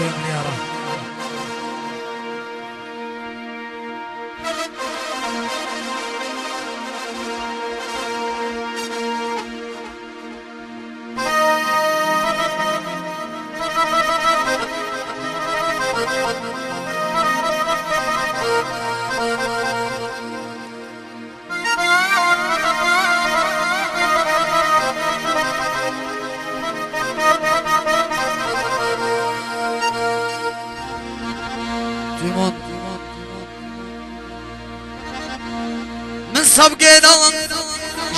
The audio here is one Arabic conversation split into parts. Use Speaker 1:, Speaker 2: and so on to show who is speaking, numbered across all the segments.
Speaker 1: العظيم يا رب.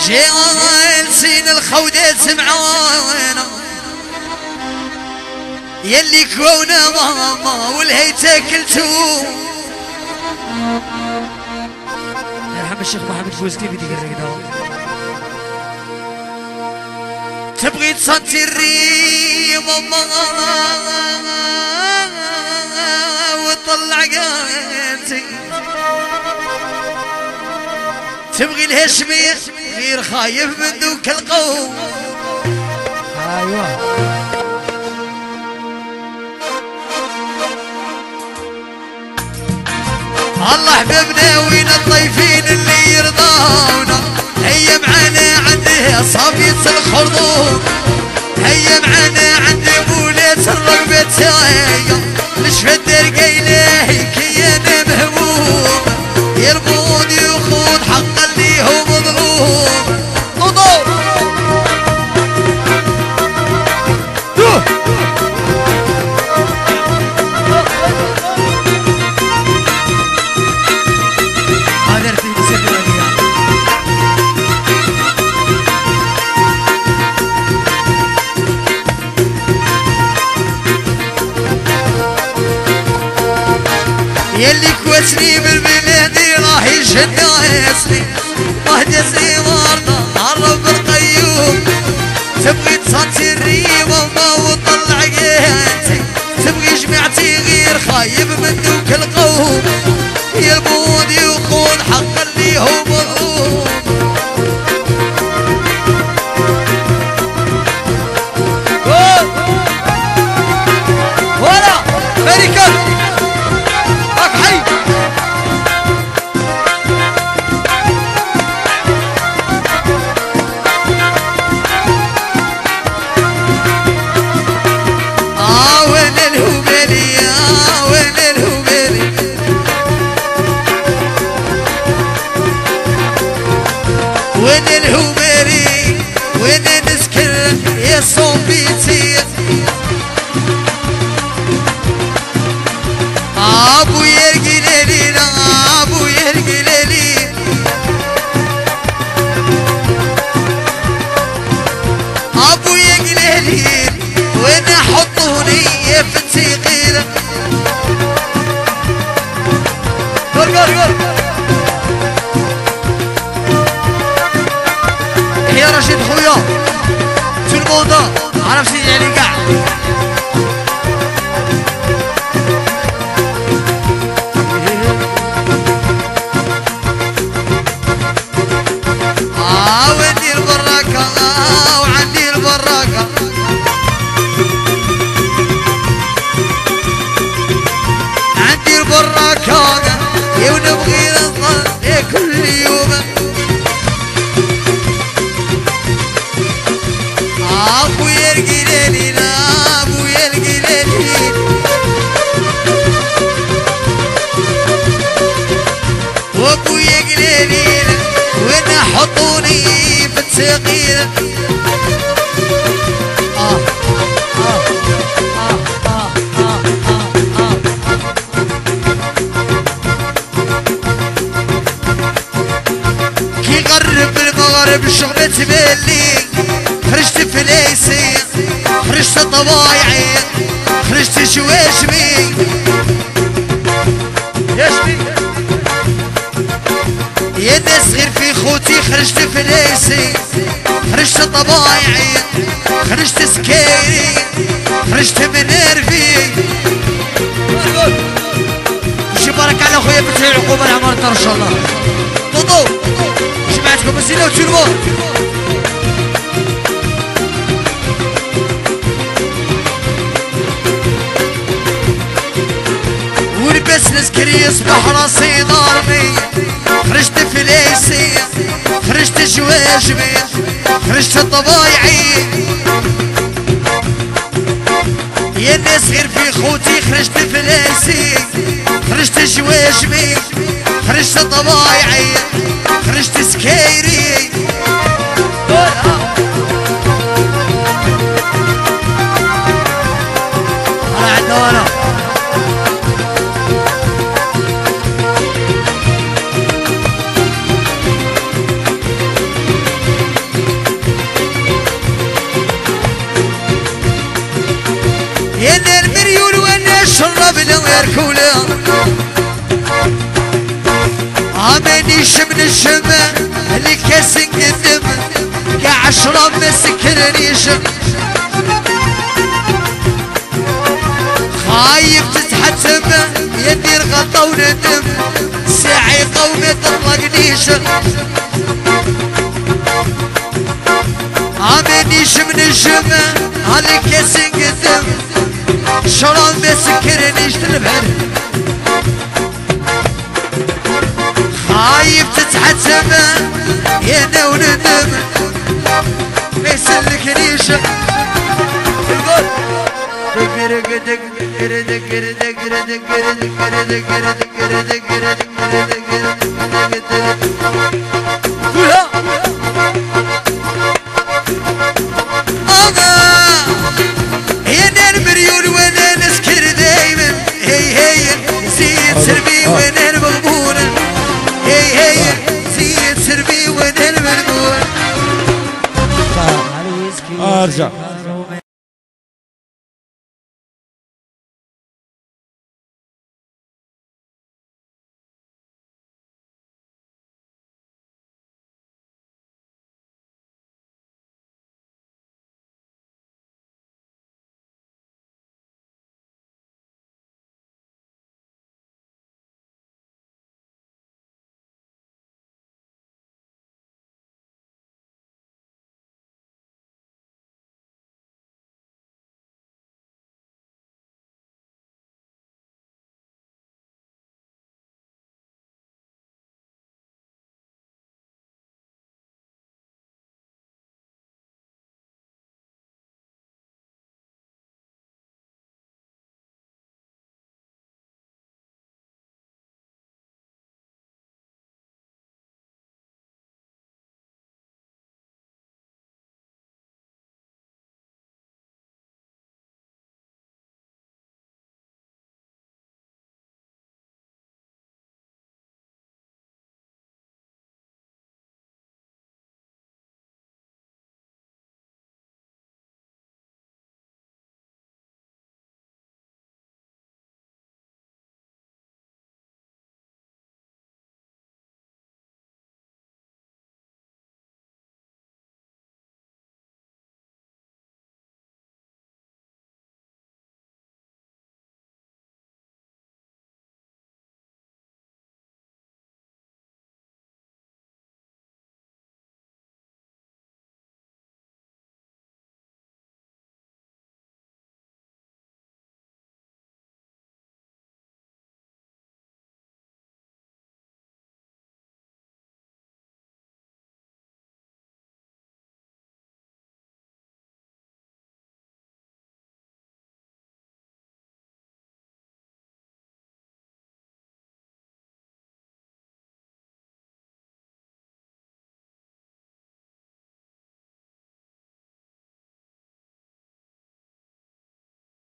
Speaker 1: جالسين الخودة سمعانا يلي كونا ماما والهيتا كلتو.
Speaker 2: يرحم الشيخ محمد فوز كيف يدير كده
Speaker 1: تبغي تصدري ماما. وطلع قالتي تبغي الهشمية غير خايف من ذوك القوم.
Speaker 2: أيوه.
Speaker 1: الله حبيبنا وين الضيفين اللي يرضونا؟ هيا معانا عنده صافية الخرطوم. هيا معانا عند بوليس الرقبة تايا نشفى يشد اسمي مهدسني ورده عرب القيوم تبغي تصاتي الريبه ما وطلع قياتي تبغي جمعتي غير خايب من ذوك القوم. يقللي وين قر قر قر يا رشيد خويا في الموضة عرف سيدي علي قاع المغرب شغلة بلي خرجت فليسي خرجت طوايعي خرجت شواشمي يا ناس غير في خوتي خرجت فليسي خرجت طبايعي خرجت سكيري خرجت من نرفي على خويا فتحي العقوبة العمر إن شاء الله. جماعتكم مسينا وتشلمون ولبس نسكري يصبح راسي ضاربي خرجت فليسي خرجت جواجبي خرجت طبايعي يا الناس غير في خوتي خرجت فليسي خرجت جواجبي خرجت طبايعي خرجت سكيري. انا عندنا وأنا من الشمع اللي كاسن قدم قاع اشرب مسكرنيش خايف تتحتم يدي الغطا وندم ساعي قومي تطلقنيش امانيش من الشمع اللي كاسن قدم شرب مسكرنيش تلبهر تتحتم يا نو ندم ما يسلكنيش القول. قولها أنا يا نار مريول وأنا نسكر دايما. هي هي زيد سربي وأنا زيد